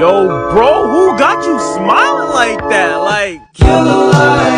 Yo, bro, who got you smiling like that? Like, Killer